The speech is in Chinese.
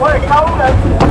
我也超了。